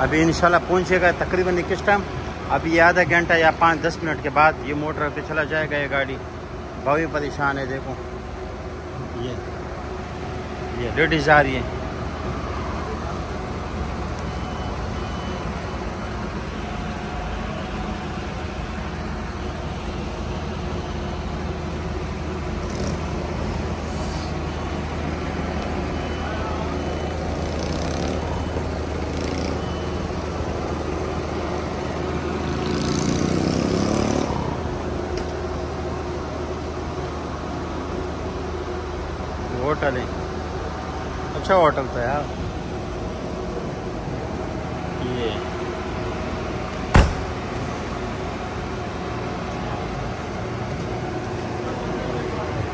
अभी इंशाल्लाह पहुंचेगा तकरीबन किस टाइम अभी आधा घंटा या पाँच दस मिनट के बाद ये मोटर पे चला जाएगा ये गाड़ी। भावी परेशान है, देखो। ये ये लेडीज़ आ रही है। होटल है। अच्छा होटल था यार। ये।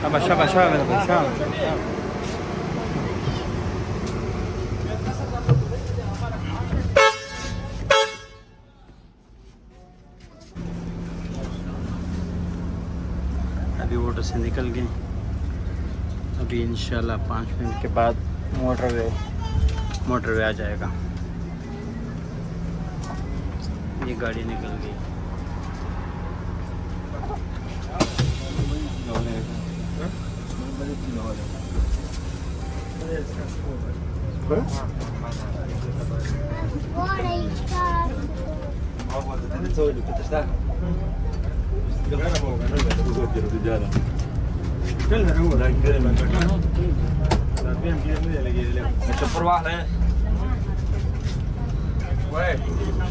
शाबाश शाबाश शाबाश शाबाश अभी होटल से निकल गए। अभी इंशाल्लाह पाँच मिनट के बाद मोटरवे मोटरवे आ जाएगा। ये गाड़ी निकल गई।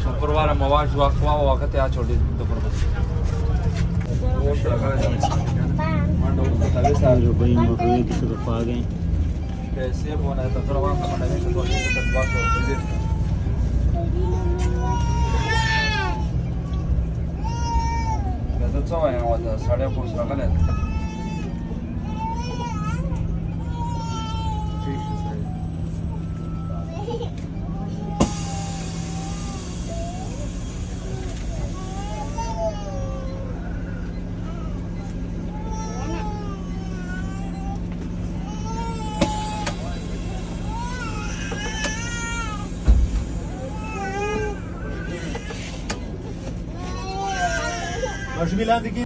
शुक्रवार मवाज हुआ वक्त आ छोड़ी दोपहर की गए कैसे बोला है तो थोड़ा वक्त बनाने से थोड़ी सी बात हो गई चव आहे आवाज़ साड्या पोच लागल्या Hoş aqui.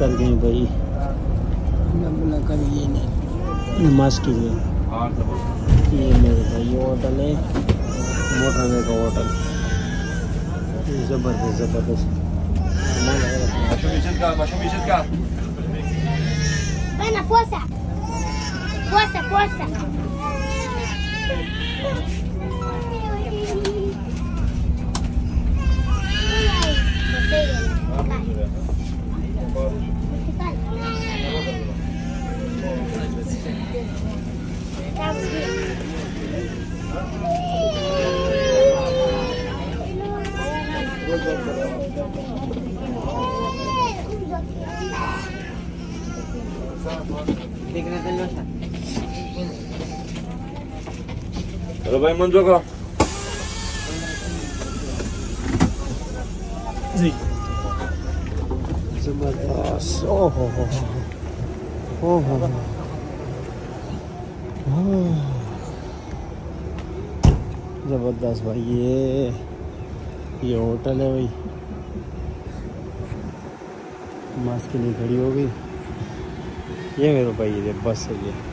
कर गए भाई। नमाज़ के लिए ये मेरे भाई होटल है। मोटरवे का होटल। ये ज़बरदस्त ज़बरदस्त। चलो भाई मंजो का। ज़बरदस्त। ओहो हो ओहो ज़बरदस्त भाई ये ये होटल है भाई। मास्क के लिए खड़ी हो गई। ये मेरे भाई ये बस है ये।